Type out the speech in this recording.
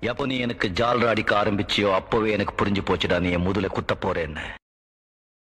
எப்போ நீ எனக்கு ஜால்ரா அடிக்க ஆரம்பிச்சியோ அப்போவே எனக்கு புரிஞ்சு போச்சுடா நீ என் முதுல குத்த போறேன்னு.